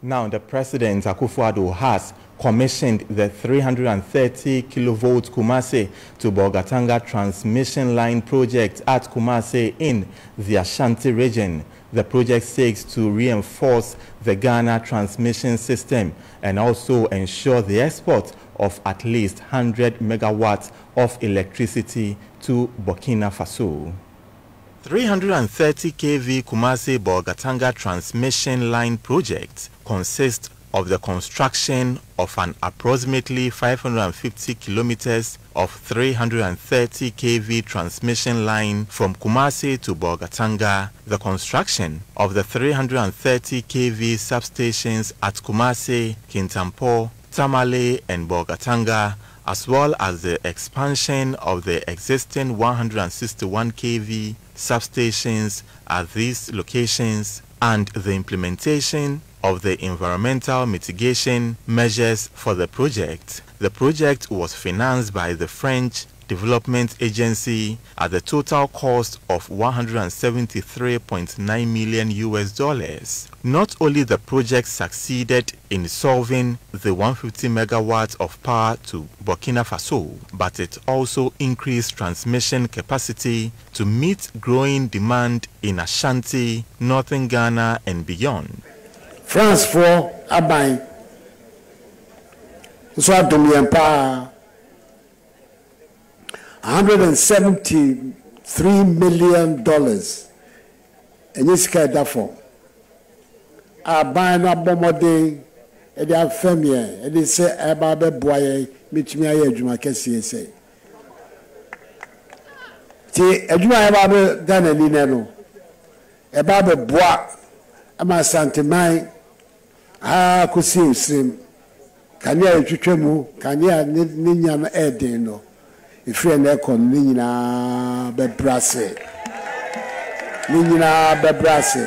Now, the President, Akufo-Addo, has commissioned the 330 kilovolt Kumasi to Bolgatanga transmission line project at Kumasi in the Ashanti region. The project seeks to reinforce the Ghana transmission system and also ensure the export of at least 100 megawatts of electricity to Burkina Faso. 330 kV Kumasi Bolgatanga transmission line project consists of the construction of an approximately 550 kilometers of 330 kV transmission line from Kumasi to Bolgatanga, the construction of the 330 kV substations at Kumasi, Kintampo, Tamale and Bolgatanga, as well as the expansion of the existing 161 kV substations at these locations and the implementation of the environmental mitigation measures for the project. The project was financed by the French Development Agency at the total cost of 173.9 million US dollars. Not only the project succeeded in solving the 150 megawatts of power to Burkina Faso, but it also increased transmission capacity to meet growing demand in Ashanti, northern Ghana and beyond. France for aban nso adom yɛn paa 173 million dollars. Ɛnyɛ sika ɛda fam aban no abɔ mmɔden ɛde afɛm yɛn ɛde sɛ ɛba abɛboa yɛn metumi ayɛ adwuma kɛseɛ sɛ nti adwuma a yɛba abɛda n'ani nɛ no ɛba abɛboa ama asanteman aa kɔsi osirim kanea ɛtwitwa mu kanea ne ne nya no ɛɛden no ɛfiri ɛnɛ kɔ no. Ne nyinaa bɛbrɛ ase ne nyinaa bɛbrɛ ase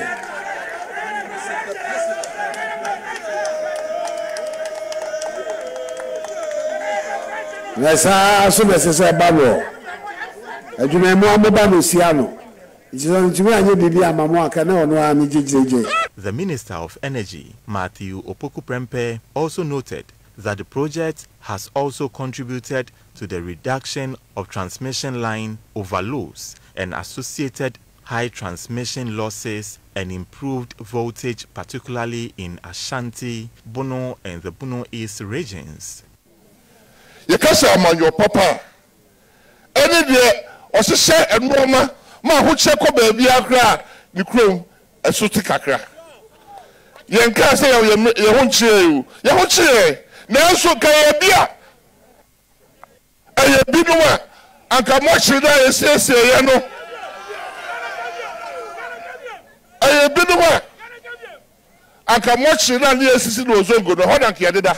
na saa bɛsɛ sɛ ɛba noɔ adwuma mu a no sia no The Minister of Energy, Matthew Opoku Prempe, also noted that the project has also contributed to the reduction of transmission line overloads and associated high transmission losses and improved voltage, particularly in Ashanti, Bono, and the Bono East regions. yɛka sɛ amanyɔ papa. A ɛne deɛ ɔhyehyɛ nnoɔma ma ahokyɛ kɔ baabi akora a ne kurom ɛso te kakra yɛnkaa sɛ yɛ- yɛ- yɛho nkyeɛ o yɛho kyeɛ nanso ka yɛ bi a ɛyɛ binom a anka mɔhyere no a yɛsiesieɛ no ɛyɛ binom a anka mɔhyere no a ne yɛsisi no ozongo no hɔ na nka yɛdeda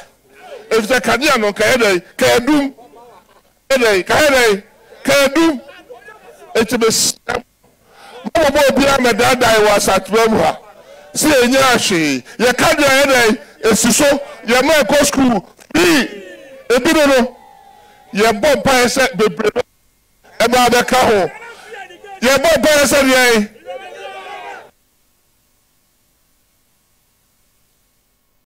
ɛfiri sɛ kanea no nka yɛdɛn ka yɛdum yɛdɛn ka yɛdɛn ka yɛdum eti bɛsiam mɔbɔbɔ obiara mɛdaadaa wɔ asatoma mu ha. Sɛ yɛnyɛ ahwee yɛka deɛ yɛdɛn esi so yɛ mɛ ɛkɔ sukuu bii ebi no no yɛ bɔ mpaeɛ sɛ bebree no ɛbɛ abɛka ho yɛ bɔ mpaeɛ sɛ deɛ